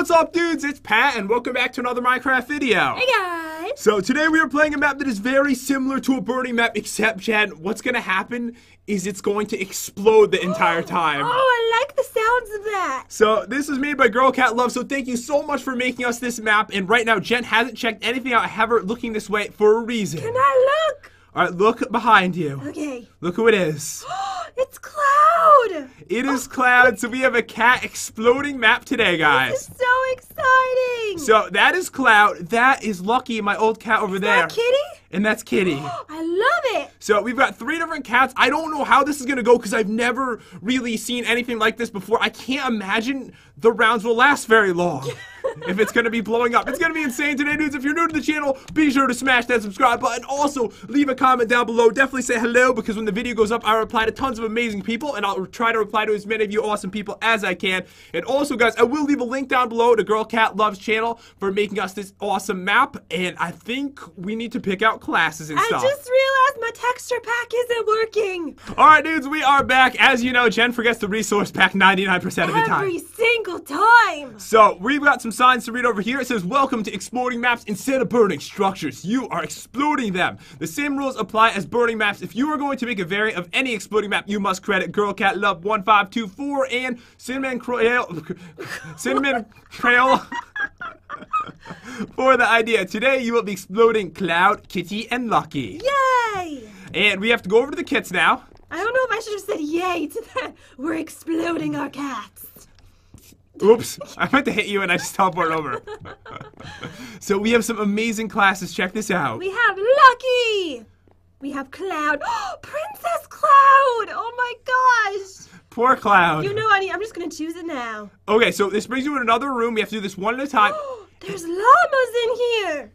What's up, dudes? It's Pat, and welcome back to another Minecraft video. Hey guys! So today we are playing a map that is very similar to a burning map, except, Chad, what's gonna happen is it's going to explode the entire time. Oh, I like the sounds of that. So this is made by Girl Cat Love. So thank you so much for making us this map. And right now, Jen hasn't checked anything out. I have her looking this way for a reason. Can I look? All right, look behind you. Okay. Look who it is. Cloud! It is Cloud. So we have a cat exploding map today, guys. This is so exciting! So that is Cloud. That is Lucky, my old cat over there. that Kitty? And that's Kitty. I love it! So we've got three different cats. I don't know how this is gonna go because I've never really seen anything like this before. I can't imagine the rounds will last very long. if it's gonna be blowing up. It's gonna be insane today, dudes. If you're new to the channel, be sure to smash that subscribe button. Also, leave a comment down below. Definitely say hello because when the video goes up, I reply to tons of amazing people, and I'll try to reply to as many of you awesome people as I can. And also, guys, I will leave a link down below to Girl Cat Loves channel for making us this awesome map. And I think we need to pick out classes and I stuff. just realized my texture pack isn't working. All right, dudes, we are back. As you know, Jen forgets the resource pack 99% of the time. Every single time. So, we've got some signs to read over here. It says, Welcome to exploding maps instead of burning structures. You are exploding them. The same rules apply as burning maps. If you are going to make a variant of any exploding map, you must credit GirlCatLove1524 and Cinnamon Crayola. Cinnamon Crayola. For the idea. Today, you will be exploding Cloud, Kitty, and Lucky. Yay! And we have to go over to the kits now. I don't know if I should have said yay to that. We're exploding our cats. Oops, I meant to hit you and I just teleported over. so we have some amazing classes. Check this out. We have Lucky! We have Cloud. Princess Cloud! Oh my gosh! Poor Cloud. You know, need, I'm just gonna choose it now. okay, so this brings you in another room. We have to do this one at a time. There's llamas in here!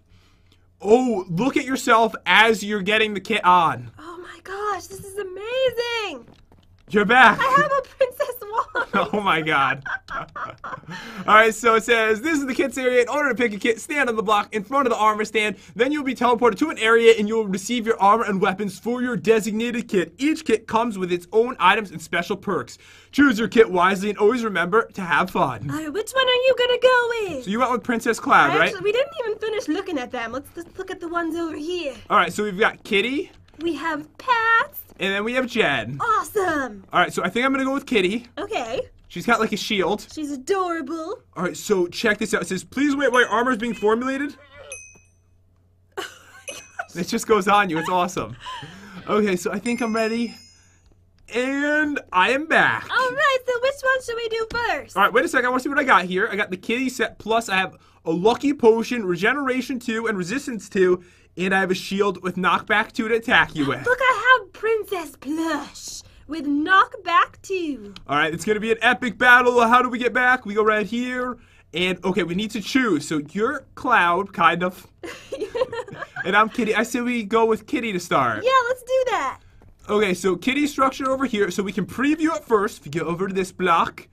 Oh, look at yourself as you're getting the kit on. Oh my gosh, this is amazing! You're back. I have a princess wand! Oh my god. Alright, so it says this is the kits area. In order to pick a kit, stand on the block in front of the armor stand. Then you'll be teleported to an area and you'll receive your armor and weapons for your designated kit. Each kit comes with its own items and special perks. Choose your kit wisely and always remember to have fun. Alright, which one are you gonna go with? So you went with Princess Cloud, right? Actually, we didn't even finish looking at them. Let's just look at the ones over here. Alright, so we've got Kitty, We have Pats. and then we have Jen. Awesome! Alright, so I think I'm gonna go with Kitty. Okay, She's got like a shield. she's adorable. Alright, so check this out. It says, please wait while your armor is being formulated. Oh it just goes on you. It's awesome. Okay, so I think I'm ready. And I am back. Alright, so which one should we do first? All right, wait a second. I want to see what I got here. I got the kitty set plus I have a lucky potion, regeneration 2 and resistance 2, and I have a shield with knockback 2 to attack you with. Look, I have Princess Plush with knockback too. All right, it's going to be an epic battle. How do we get back? We go right here. And okay, we need to choose. So you're Cloud, kind of, and I'm Kitty. I say we go with Kitty to start. Yeah, let's do that. Okay, so kitty structure over here, so we can preview it first. If you go over to this block,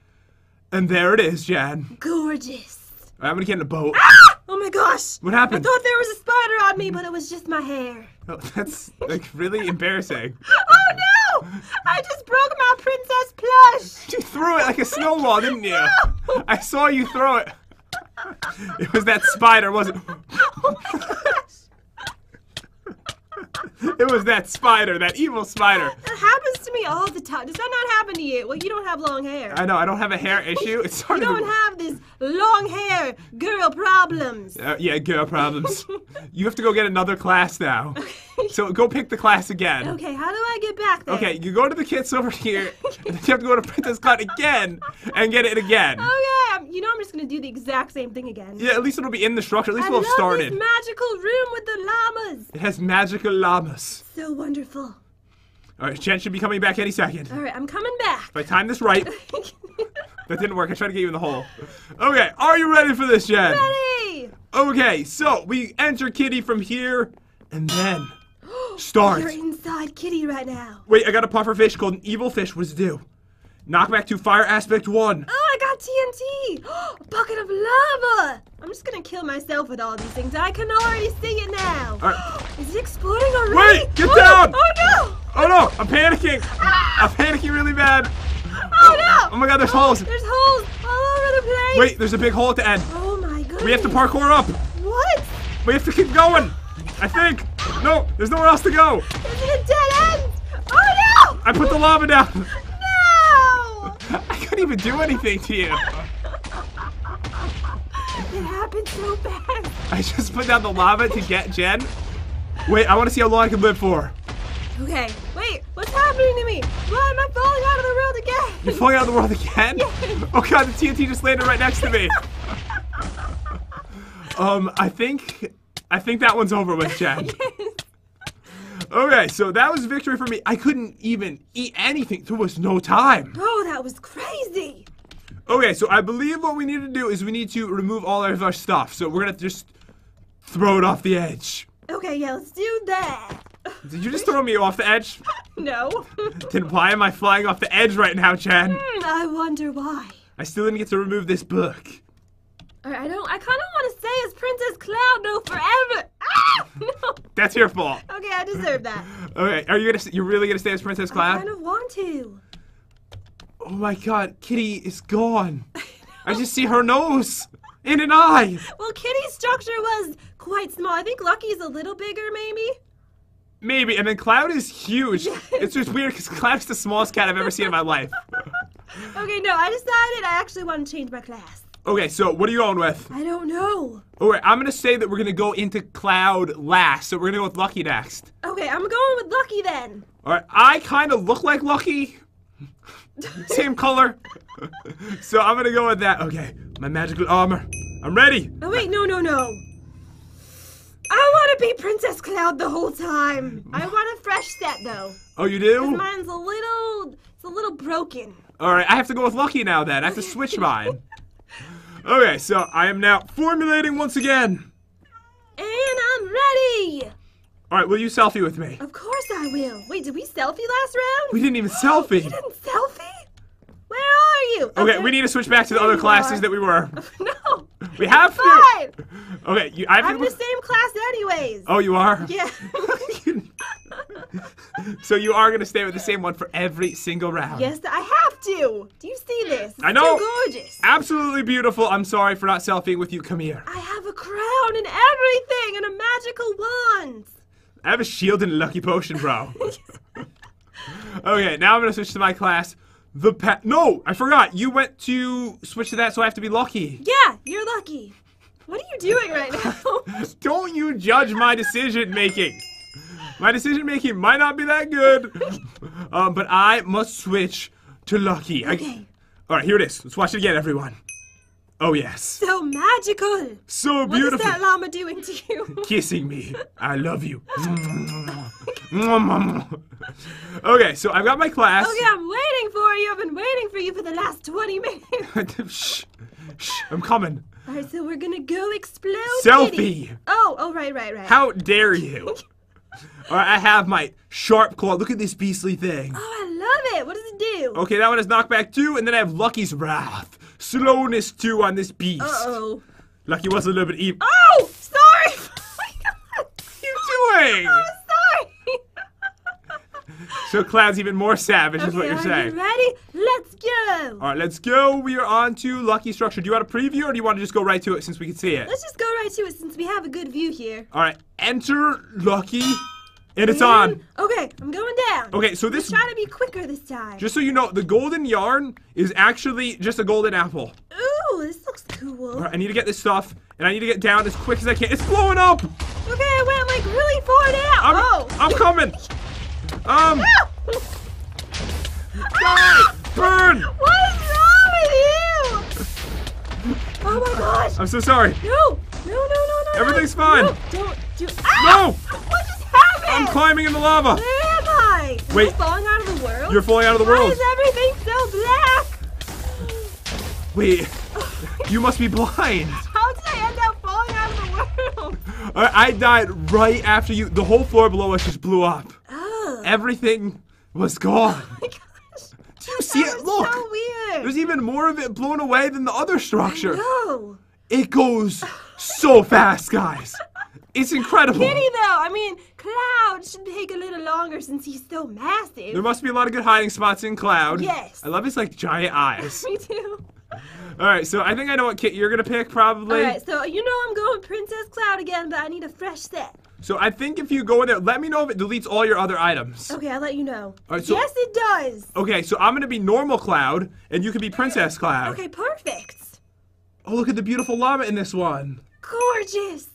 and there it is, Jen. Gorgeous. All right, I'm gonna get in a boat. Ah! Oh my gosh. What happened? I thought there was a spider on me, but it was just my hair. Oh, that's like really embarrassing. Oh no! I just broke my princess plush. You threw it like a snowball, didn't you? I saw you throw it. It was that spider, wasn't it? Oh my gosh. It was that spider, that evil spider. That happens to me all the time. Does that not happen to you? Well, you don't have long hair. I know, I don't have a hair issue. It's hard. You don't to. have this long hair girl problems. Uh, yeah, girl problems. You have to go get another class now. So go pick the class again. Okay, how do I get back there? Okay, you go to the kits over here, and then you have to go to Princess Cloud again and get it again. Okay, you know I'm just gonna do the exact same thing again. Yeah, at least it'll be in the structure. At least I we'll have started. this magical room with the llamas. It has magical llamas. So wonderful. All right, Jen should be coming back any second. All right, I'm coming back. If I time this right, that didn't work. I tried to get you in the hole. Okay, are you ready for this, Jen? Ready? Okay, so we enter Kitty from here, and then start. You're inside Kitty right now. Wait, I got a puffer fish called an evil fish. What does it do? Knockback to fire aspect one. Oh, TNT! A bucket of lava! I'm just gonna kill myself with all these things. I can already see it now. Right. Is it exploding already? Wait, get oh, down! Oh no! Oh no, I'm panicking. I'm panicking really bad. Oh no! Oh my god, there's holes. There's holes all over the place! Wait, there's a big hole at the end. Oh my god. We have to parkour up. What? We have to keep going. I think. No, there's nowhere else to go. Is a dead end? Oh no! I put the lava down. No! I couldn't even do anything to you. It happened so fast. I just put down the lava to get Jen. Wait, I want to see how long I can live for. Okay, wait, what's happening to me? Why am I falling out of the world again? You're falling out of the world again? Yes. Oh god, the TNT just landed right next to me. um, I think I think that one's over with, Jen. Okay, so that was victory for me. I couldn't even eat anything. There was no time. Oh, that was crazy. Okay, so I believe what we need to do is we need to remove all of our stuff. So we're gonna just throw it off the edge. Okay, yeah, let's do that. Did you just throw me off the edge? No. Then why am I flying off the edge right now, Jen? Hmm, I wonder why. I still didn't get to remove this book. Alright, I don't. I kind of want to stay as Princess Cloud though forever. Ah, no. That's your fault. Okay, I deserve that. Okay, are you gonna? You're really gonna stay as Princess Cloud? I kind of want to. Oh my God, Kitty is gone. I just see her nose and an eye. Well, Kitty's structure was quite small. I think Lucky's a little bigger, maybe. Maybe, and then Cloud is huge. It's just weird because Cloud's the smallest cat I've ever seen in my life. Okay, no, I decided I actually want to change my class. Okay, so what are you going with? I don't know. Alright, I'm gonna say that we're gonna go into Cloud last, so we're gonna go with Lucky next. Okay, I'm going with Lucky then. Alright, I kind of look like Lucky. Same color. so I'm gonna go with that. Okay, my magical armor. I'm ready. Oh wait, no, no, no. I want to be Princess Cloud the whole time. I want a fresh set though. Oh, you do? Mine's a little, it's a little broken. Alright, I have to go with Lucky now then. I have to switch mine. Okay, so I am now formulating once again. And I'm ready. Alright, will you selfie with me? Of course I will. Wait, did we selfie last round? We didn't even selfie. We didn't selfie? Where are you? Okay, we need to switch back to the There other classes are. that we were. no. We have to. Okay, you, I have I'm to. in the same class anyways. Oh, you are? Yeah. so you are gonna stay with the same one for every single round. yes, I have to. Do you see this? I know. So gorgeous. Absolutely beautiful. I'm sorry for not selfieing with you. Come here. I have a crown and everything and a magical wand. I have a shield and a lucky potion, bro. okay, now I'm gonna switch to my class. The pet. No, I forgot. You went to switch to that, so I have to be lucky. Yeah, you're lucky. What are you doing right now? Don't you judge my decision making. My decision making might not be that good, um, but I must switch to lucky. Okay. all right, here it is. Let's watch it again, everyone. Oh yes, so magical. so beautiful. What is that llama doing to you? Kissing me. I love you. okay, so I've got my class. Okay, I'm waiting for you. I've been waiting for you for the last 20 minutes. shh, shh, I'm coming. All right, so we're gonna go explode. Selfie. Kitty. Oh, oh, right, right, right. How dare you? All right, I have my sharp claw. Look at this beastly thing. Oh, I love it. What does it do? Okay, that one is knockback two, and then I have Lucky's Wrath. Slowness two on this beast. Uh-oh. Lucky was a little bit evil. Oh, sorry. Oh. What are you doing? I'm sorry. So Cloud's even more savage, is what you're are saying. you ready? Let's go. All right, let's go. We are on to Lucky Structure. Do you want a preview, or do you want to just go right to it since we can see it? Let's just go right to it since we have a good view here. All right, enter Lucky, and it's on. Okay, I'm going down. Okay, so this, try to be quicker this time. just so you know, the golden yarn is actually just a golden apple. Ooh, this looks cool. Right, I need to get this stuff, and I need to get down as quick as I can. It's blowing up. Okay, I went like really far down. I'm, oh. I'm coming. Um, Ah! burn. What is wrong with you? Oh my gosh. I'm so sorry. No, no, no, no, no. Everything's no. fine. No, don't do. Ah! No. I'm climbing in the lava. Where am I? Am Wait. I falling out of the world? You're falling out of the world. Why is everything so black? Wait, you must be blind. How did I end up falling out of the world? I I died right after you. The whole floor below us just blew up. Oh Everything was gone. Oh my gosh. Do you see That it? Look. so weird. There's even more of it blown away than the other structure. No. It goes so fast, guys. It's incredible. Kitty, though, I mean, Cloud should take a little longer since he's so massive. There must be a lot of good hiding spots in Cloud. Yes. I love his like giant eyes. Me too. All right, so I think I know what kit you're gonna pick probably. Alright, so you know I'm going Princess Cloud again, but I need a fresh set. So I think if you go in there, let me know if it deletes all your other items. Okay, I'll let you know. Alright, so- yes, it does. Okay, so I'm gonna be normal Cloud, and you can be Princess Cloud. Okay, perfect. Oh, look at the beautiful llama in this one. Gorgeous.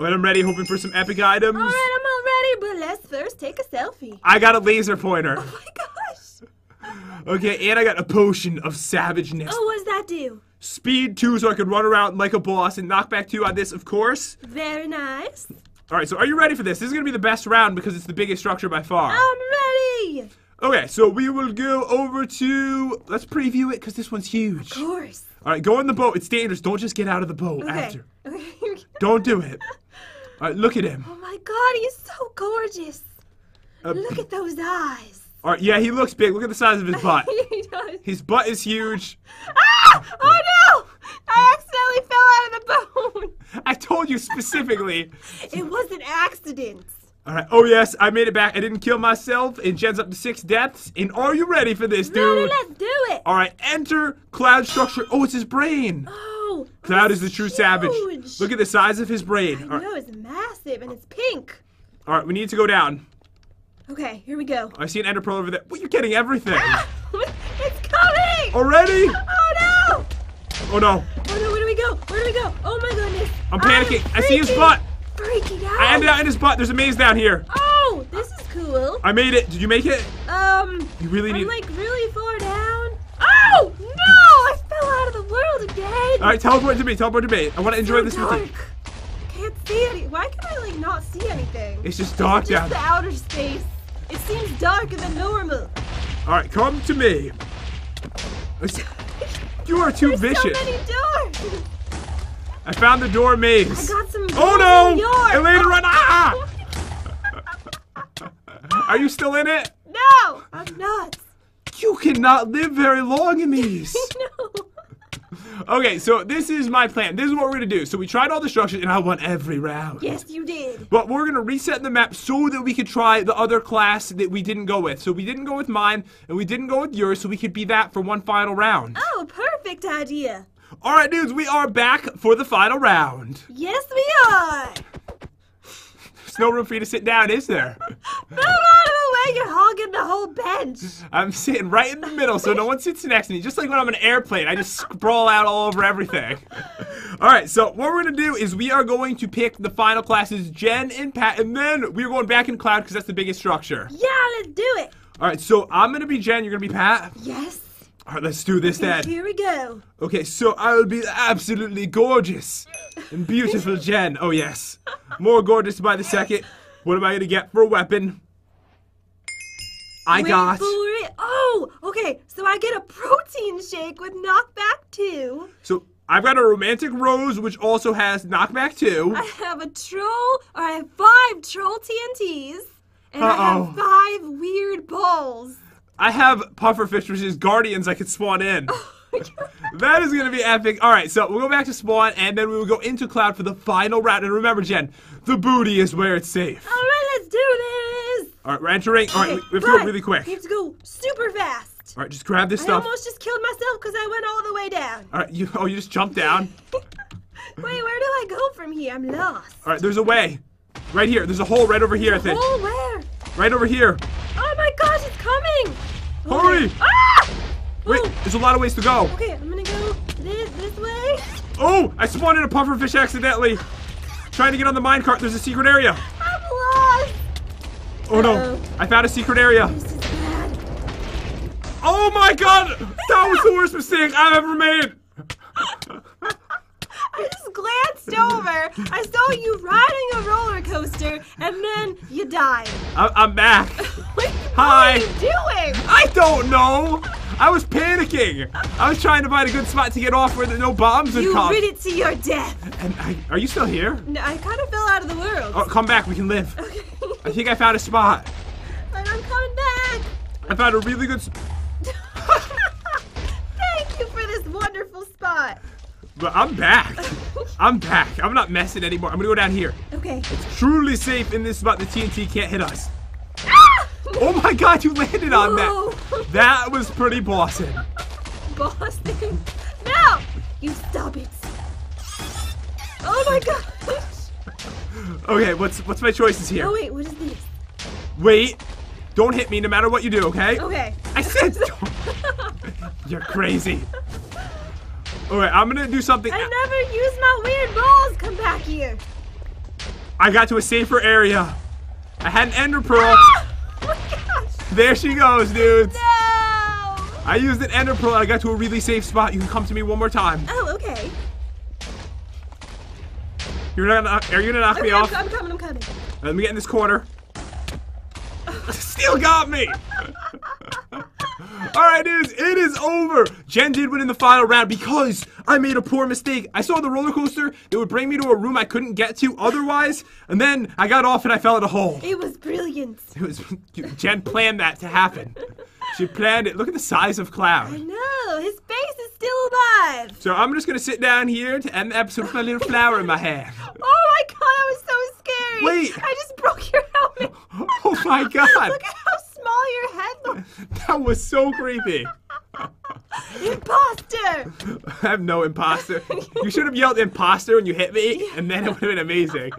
All right, I'm ready, hoping for some epic items. Alright, I'm all ready, but let's first take a selfie. I got a laser pointer. Oh my gosh. Okay, and I got a potion of savageness. Oh, what does that do? Speed 2 so I can run around like a boss, and knockback 2 on this, of course. Very nice. All right, so are you ready for this? This is gonna be the best round because it's the biggest structure by far. I'm ready. Okay, so we will go over to. Let's preview it because this one's huge. Of course. All right, go in the boat. It's dangerous. Don't just get out of the boat Okay. after. Okay. here we go. Don't do it. All right, look at him. Oh my god, he's so gorgeous. Uh, Look at those eyes. all right, yeah, he looks big. Look at the size of his butt. he does. His butt is huge. Ah! Oh no! I accidentally fell out of the boat. I told you specifically. It was an accident. All right. Oh yes, I made it back. I didn't kill myself. And Jen's up to six deaths. And are you ready for this, dude? Ready, let's do it. All right. Enter cloud structure. Oh, it's his brain. Cloud is the true savage. Look at the size of his brain. All I right. know it's massive and it's pink. All right. We need to go down. Okay, here we go. I see an ender pearl over there. Well, you're getting everything. it's coming! Already? Oh no! Oh no. Oh no, where do we go? Where do we go? Oh my goodness! I'm panicking. I see his butt. Freaking out! I ended out in his butt. There's a maze down here. Oh, this is cool. I made it. Did you make it? Um, You really I'm need. like really far down. Oh no! I fell out of the world again. All right, teleport to me. Teleport to me. I want to enjoy so this dark. with you. Can't see any. Why can I like not see anything? It's just dark down Just the outer space. It seems darker than normal. All right, come to me. You are too There's vicious. so many doors. I found the door maze. I got some. Oh no! yours. Elena, Oh. run! Ah! Are you still in it? No, I'm not. You cannot live very long in these. No. Okay, so this is my plan. This is what we're gonna do. So we tried all the structures, and I won every round. Yes, you did. But we're gonna reset the map so that we could try the other class that we didn't go with. So we didn't go with mine, and we didn't go with yours, so we could be that for one final round. Oh, perfect idea. All right, dudes, we are back for the final round. Yes, we are. There's no room for you to sit down, is there? Move out of the way. You're hogging the whole bench. I'm sitting right in the middle, so no one sits next to me. Just like when I'm an airplane, I just sprawl out all over everything. All right, so what we're gonna do is we are going to pick the final classes, Jen and Pat, and then we're going back in Cloud because that's the biggest structure. Yeah, let's do it. All right, so I'm gonna be Jen, you're gonna be Pat. Yes. All right, let's do this then. Here we go. Okay, so I will be absolutely gorgeous and beautiful Jen. Oh yes, more gorgeous by the second. What am I gonna get for a weapon? I Wait got. Oh, okay. So I get a protein shake with knockback two. So I've got a romantic rose, which also has knockback too. I have a troll, or I have five troll TNTs, and I Uh-oh. have five weird balls. I have pufferfish, which is guardians I could spawn in. Oh, that is gonna be epic. All right, so we'll go back to spawn, and then we will go into cloud for the final round. And remember, Jen, the booty is where it's safe. All right, let's do this. All right, we're entering. All right, we have to go really quick. We have to go super fast. All right, just grab this I stuff. I almost just killed myself because I went all the way down. All right, you oh you just jumped down. Wait, where do I go from here? I'm lost. All right, there's a way. Right here. There's a hole right over here, I think. Oh, where? Right over here. Oh my gosh, it's coming! Hurry! Ah! Wait, Oh, there's a lot of ways to go. okay, I'm gonna go this this way. Oh, I spawned in a pufferfish accidentally. Trying to get on the minecart. There's a secret area. Oh no. I found a secret area. This is bad. Oh my god! That was the worst mistake I've ever made. I just glanced over. I saw you riding a roller coaster, and then you died. I- I'm back. What, Hi. what are you doing? I don't know. I was panicking. I was trying to find a good spot to get off where no bombs would You come. rid it to your death. And I, are you still here? No, I kind of fell out of the world. Oh, come back. We can live. Okay. I think I found a spot. but I'm coming back. I found a really good. Thank you for this wonderful spot. But I'm back. I'm back. I'm not messing anymore. I'm gonna go down here. Okay. It's truly safe in this spot. The TNT can't hit us. Ah! Oh my god, you landed on Whoa. that. That was pretty bossing. Boston. No! You stop it. Oh my gosh. Okay, what's what's my choices here? Oh wait, what is this? Wait. Don't hit me no matter what you do, okay? Okay. I said don't. You're crazy. Alright, I'm gonna do something. I never use my weird balls. Come back here. I got to a safer area. I had an ender pearl. Ah! Oh my gosh. There she goes, dudes. No. I used an ender pearl. I got to a really safe spot. You can come to me one more time. Oh, okay. You're not gonna, are you gonna knock me I'm, off? I'm coming. I'm coming. Let me get in this corner. Still got me. All right, dudes, it is over. Jen did win in the final round because I made a poor mistake. I saw the roller coaster that would bring me to a room I couldn't get to otherwise, and then I got off and I fell in a hole. It was brilliant. It was Jen planned that to happen. She planned it. Look at the size of Cloud. I know. His face is still alive. So I'm just gonna sit down here to end the episode with my little flower in my hand. Oh my god, that was so scary. Wait. I just broke your helmet. Oh my god, Look at how small your head looks. that was so creepy. Imposter. I have no imposter. You should have yelled imposter when you hit me, and then it would have been amazing.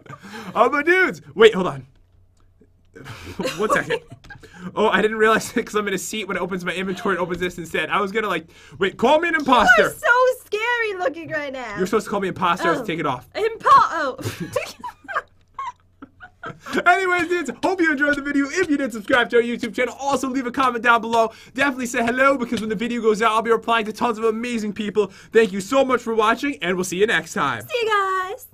Oh, but dudes, wait, hold on. One second. Oh, I didn't realize it because I'm in a seat when it opens my inventory. It opens this instead. I was gonna like, wait, call me an You're imposter. so scary looking right now. You're supposed to call me imposter. I Oh. take it off. Impo- oh. Anyways, dudes, hope you enjoyed the video. If you did, subscribe to our YouTube channel. Also, leave a comment down below. Definitely say hello because when the video goes out, I'll be replying to tons of amazing people. Thank you so much for watching, and we'll see you next time. See you guys.